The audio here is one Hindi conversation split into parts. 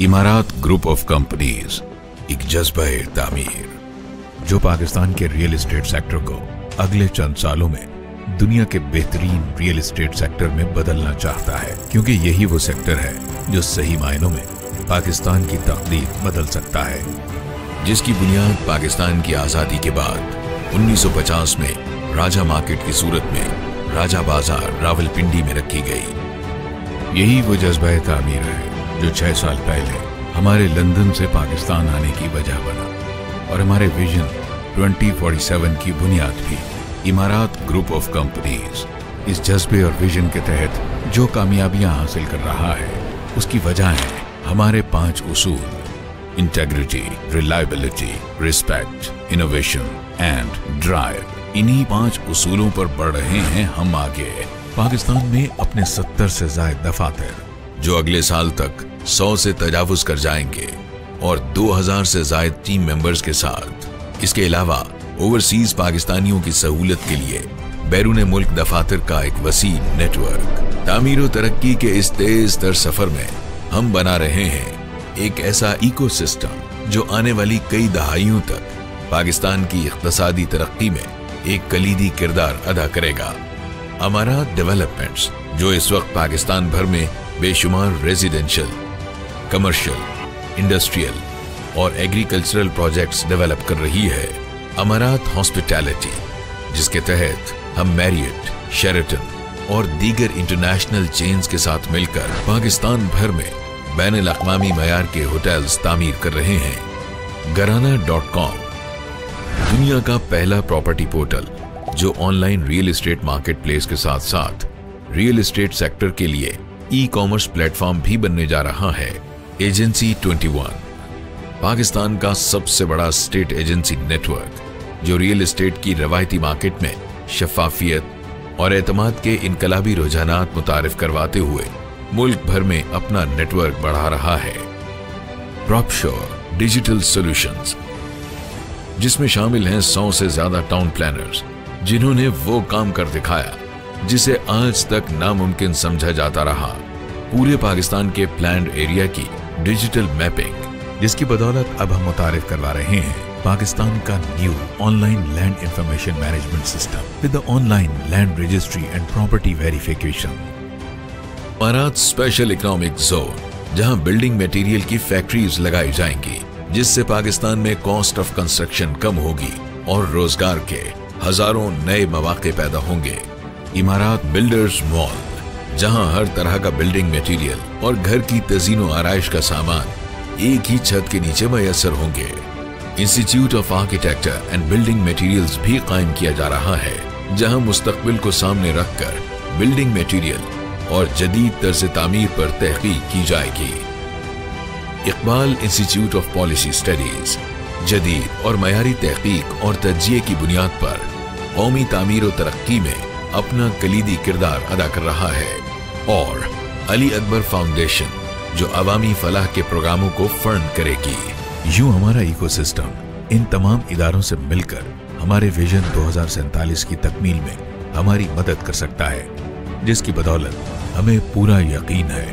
इमारात ग्रुप ऑफ़ कंपनीज़, एक जज्बा तामीर, जो पाकिस्तान के रियल एस्टेट सेक्टर को अगले चंद सालों में दुनिया के बेहतरीन रियल एस्टेट सेक्टर में बदलना चाहता है, क्योंकि यही वो सेक्टर है जो सही मायनों में पाकिस्तान की तकदीर बदल सकता है, जिसकी बुनियाद पाकिस्तान की आज़ादी के बाद 1950 में राजा मार्केट की सूरत में राजा बाज़ार रावलपिंडी में रखी गई। यही वो जज्बा तामीर है जो छह साल पहले हमारे लंदन से पाकिस्तान आने की वजह बना और हमारे विजन 2047 की बुनियाद भी इमारात ग्रुप ऑफ़ कंपनीज़ इस जज्बे और विजन के तहत जो कामयाबियाँ हासिल कर रहा है, उसकी वजह है हमारे पाँच उसूल integrity reliability respect innovation and drive इन्हीं पाँच उसूलों पर बढ़ रहे हैं हम आगे। पाकिस्तान में अपने सत्तर से ज़्यादा दफातर, जो अगले साल तक 100 से तजावुज कर जाएँगे और 2000 से जायद टीम मेंबर्स के साथ। इसके अलावा ओवरसीज पाकिस्तानियों की सहूलत के लिए बैरून मुल्क दफातर का एक वसी नेटवर्क तामीर तरक्की के इस तेज तर सफ़र में हम बना रहे हैं एक ऐसा इकोसिस्टम जो आने वाली कई दहाइयों तक पाकिस्तान की इकतसादी तरक्की में एक कलीदी किरदार अदा करेगा। हमारा डेवलपमेंट्स जो इस वक्त पाकिस्तान भर में बेशुमार रेजिडेंशियल कमर्शियल इंडस्ट्रियल और एग्रीकल्चरल प्रोजेक्ट्स डेवलप कर रही है अमरात हॉस्पिटैलिटी जिसके तहत हम मैरियट शेरेटन और दीगर इंटरनेशनल चेन्स के साथ मिलकर पाकिस्तान भर में बैन अवी मैार के होटल्स तामीर कर रहे हैं। गराना डॉट कॉम दुनिया का पहला प्रॉपर्टी पोर्टल जो online real estate market place के साथ साथ रियल एस्टेट सेक्टर के लिए ई कॉमर्स प्लेटफॉर्म भी बनने जा रहा है। एजेंसी 21 पाकिस्तान का सबसे बड़ा स्टेट एजेंसी नेटवर्क जो रियल एस्टेट की रवायती मार्केट में शफाफियत और एतमाद के इनकलाबी रुझान मुतारफ करवाते हुए मुल्क भर में अपना नेटवर्क बढ़ा रहा है। प्रॉपशोर डिजिटल सॉल्यूशंस जिसमें शामिल हैं सौ से ज़्यादा टाउन प्लानर्स जिन्होंने वो काम कर दिखाया, जिसे आज तक नामुमकिन समझा जाता रहा। पूरे पाकिस्तान के प्लान एरिया की डिजिटल मैपिंग, जिसकी बदौलत अब हम मुतारफ करवा रहे हैं, पाकिस्तान का new online land information management system with online land registry and property verification. बारात स्पेशल इकोनॉमिक जोन, जहाँ बिल्डिंग मटेरियल की फैक्ट्रीज लगाई जाएँगी, जिससे पाकिस्तान में कॉस्ट ऑफ़ कंस्ट्रक्शन कम होगी और रोज़गार के हज़ारों नए मौके पैदा होंगे। इमारात बिल्डर्स मॉल जहाँ हर तरह का बिल्डिंग मटेरियल और घर की तजीनो आरइश का सामान एक ही छत के नीचे मैसर होंगे। Institute of architecture and building materials भी कायम किया जा रहा है, जहाँ मुस्तकबिल को सामने रखकर बिल्डिंग मटेरियल और जदीद तर्ज तामीर पर तहकीक की जाएगी। Iqbal institute of policy studies जदीद और मयारी तहकीक और तजिए की बुनियाद पर कौमी तमीर तरक्की में अपना कलीदी किरदार अदा कर रहा है। और अली अकबर फाउंडेशन, जो अवामी फलाह के प्रोग्रामों को फंड करेगी। यूँ हमारा इकोसिस्टम इन तमाम इदारों से मिलकर हमारे विजन दो की तकमील में हमारी मदद कर सकता है, जिसकी बदौलत हमें पूरा यकीन है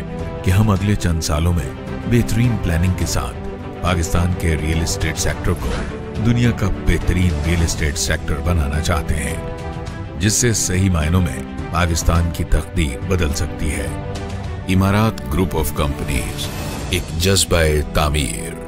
कि हम अगले चंद सालों में बेहतरीन प्लानिंग के साथ पाकिस्तान के रियल एस्टेट सेक्टर को दुनिया का बेहतरीन रियल एस्टेट सेक्टर बनाना चाहते हैं। जिससे सही मायनों में पाकिस्तान की तकदीर बदल सकती है। इमारात ग्रुप ऑफ़ कंपनीज़, एक जज्बा तामीर।